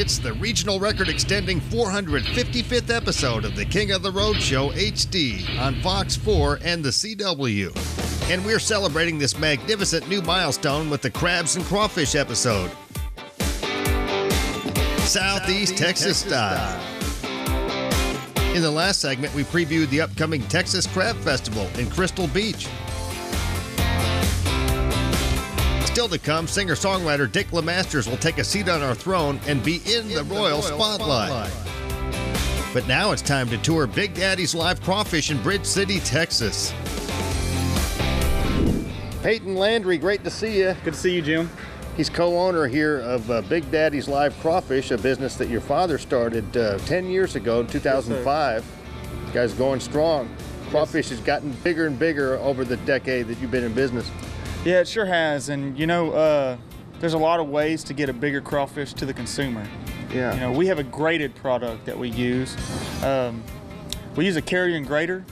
It's the regional record extending 455th episode of the King of the Road Show HD on Fox 4 and the CW. And we're celebrating this magnificent new milestone with the Crabs and Crawfish episode. Southeast, Texas, style. In the last segment, we previewed the upcoming Texas Crab Festival in Crystal Beach. Still to come, singer songwriter Dick Lemasters will take a seat on our throne and be in, the, royal, spotlight. But now it's time to tour Big Daddy's Live Crawfish in Bridge City, Texas. Paeton Landry, great to see you. Good to see you, Jim. He's co-owner here of uh, Big Daddy's Live Crawfish, a business that your father started uh, 10 years ago, in 2005. you guys going strong. Crawfish has gotten bigger and bigger over the decade that you've been in business. Yeah, it sure has. And you know, uh, there's a lot of ways to get a bigger crawfish to the consumer. Yeah. You know, we have a graded product that we use. Um, we use a carrier grater.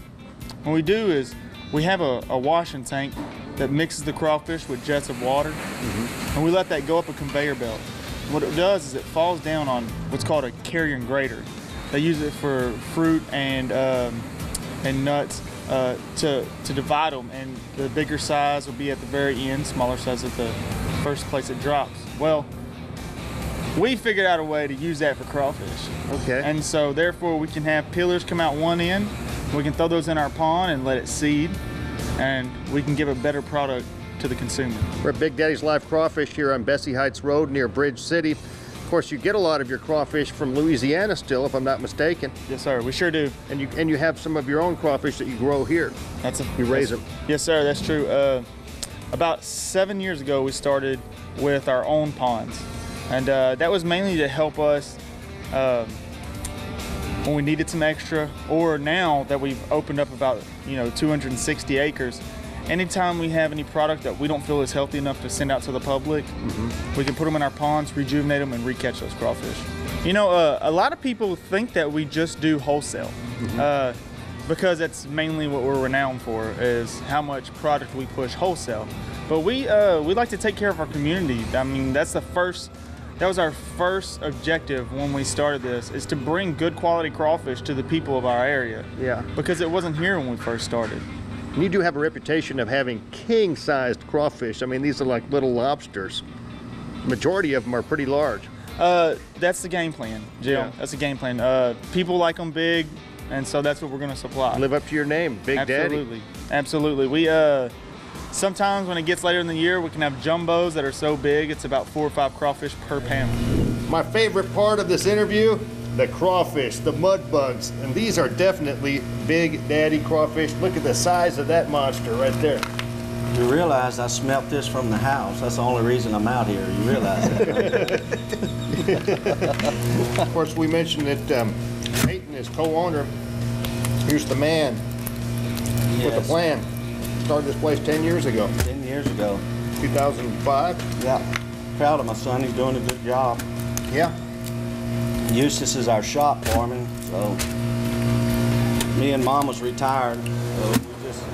What we do is we have a, a washing tank that mixes the crawfish with jets of water, and we let that go up a conveyor belt. What it does is it falls down on what's called a carrier grater. They use it for fruit and um, and nuts uh, to to divide them, and the bigger size will be at the very end, smaller size at the first place it drops. Well, we figured out a way to use that for crawfish. Okay. And so therefore we can have peelers come out one end, we can throw those in our pond and let it seed, and we can give a better product to the consumer. We're at Big Daddy's Live Crawfish here on Bessie Heights Road near Bridge City. Of course, you get a lot of your crawfish from Louisiana still, if I'm not mistaken. Yes, sir. We sure do. And you and you have some of your own crawfish that you grow here. That's a, You raise them. Yes, sir. That's true. Uh, about seven years ago, we started with our own ponds, and uh, that was mainly to help us um, when we needed some extra, or now that we've opened up about you know 260 acres. Anytime we have any product that we don't feel is healthy enough to send out to the public, we can put them in our ponds, rejuvenate them, and recatch those crawfish. You know, uh, a lot of people think that we just do wholesale. Uh, because that's mainly what we're renowned for is how much product we push wholesale. But we uh, we like to take care of our community. I mean, that's the first. That was our first objective when we started this is to bring good quality crawfish to the people of our area. Yeah. Because it wasn't here when we first started. And you do have a reputation of having king-sized crawfish. I mean, these are like little lobsters. Majority of them are pretty large. Uh, that's the game plan, Jim. Yeah. That's the game plan. Uh, people like them big, and so that's what we're going to supply. Live up to your name, Big Daddy. Absolutely, absolutely. We uh, sometimes when it gets later in the year, we can have jumbos that are so big it's about four or five crawfish per pound. My favorite part of this interview, the crawfish, the mud bugs. And these are definitely Big Daddy crawfish. Look at the size of that monster right there. You realize I smelt this from the house. That's the only reason I'm out here. You realize that? Of course, we mentioned that um, Paeton is co-owner. Here's the man with the plan. Started this place 10 years ago, Ten years ago. 2005. Yeah. Proud of my son. He's doing a good job. Yeah. Eustace is our shop foreman. So me and mom was retired. So we're just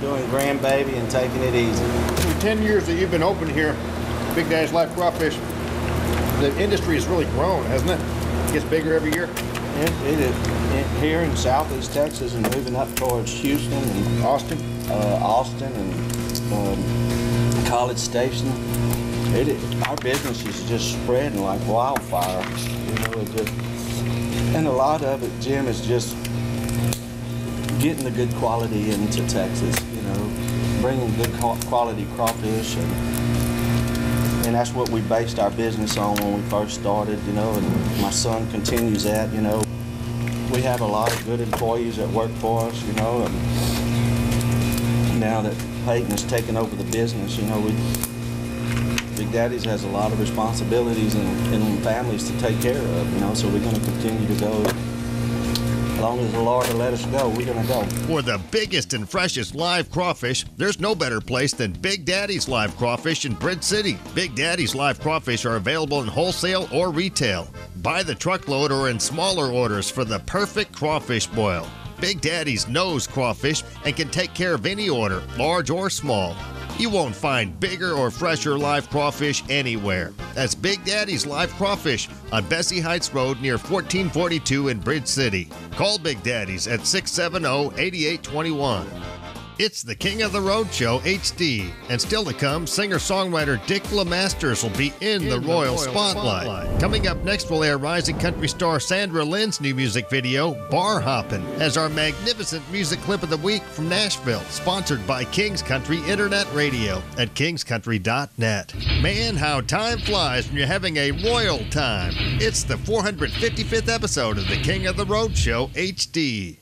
doing grandbaby and taking it easy. In 10 years that you've been open here, Big Daddy's Live Crawfish, the industry has really grown, hasn't it? It gets bigger every year. It, it is in, here in southeast Texas and moving up towards Houston and Austin. uh, Austin and um, College Station. It, our business is just spreading like wildfire. You know, it just, and a lot of it, Jim, is just getting the good quality into Texas. You know, bringing good quality crawfish, and and that's what we based our business on when we first started. You know, and my son continues that. You know, we have a lot of good employees that work for us. You know, and now that Paeton has taken over the business, you know, we Daddy's has a lot of responsibilities and, and families to take care of, you know, so we're gonna continue to go. As long as the Lord will let us go, we're gonna go. For the biggest and freshest live crawfish, there's no better place than Big Daddy's Live Crawfish in Bridge City. Big Daddy's Live Crawfish are available in wholesale or retail. Buy the truckload or in smaller orders for the perfect crawfish boil. Big Daddy's knows crawfish and can take care of any order, large or small. You won't find bigger or fresher live crawfish anywhere. That's Big Daddy's Live Crawfish on Bessie Heights Road near 1442 in Bridge City. Call Big Daddy's at 670 8821. It's the King of the Road Show HD, and still to come, singer-songwriter Dick LeMasters will be in, in the, Royal, Royal Spotlight. Spotlight. Coming up next, we'll air rising country star Sandra Lynn's new music video, Bar Hoppin', as our magnificent music clip of the week from Nashville, sponsored by Kings Country Internet Radio at kingscountry.net. Man, how time flies when you're having a royal time. It's the 455th episode of the King of the Road Show HD.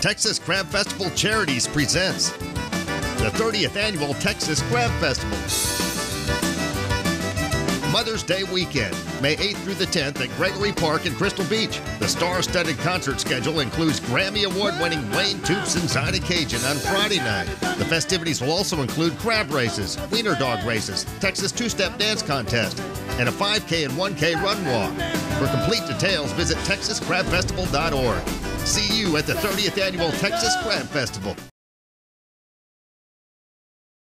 Texas Crab Festival Charities presents the 30th Annual Texas Crab Festival. Mother's Day weekend, May 8th through the 10th at Gregory Park in Crystal Beach. The star-studded concert schedule includes Grammy Award-winning Wayne Toups and ZyDeCajun on Friday night. The festivities will also include crab races, wiener dog races, Texas two-step dance contest, and a 5K and 1K run walk. For complete details, visit texascrabfestival.org. See you at the 30th Annual Texas Crab Festival.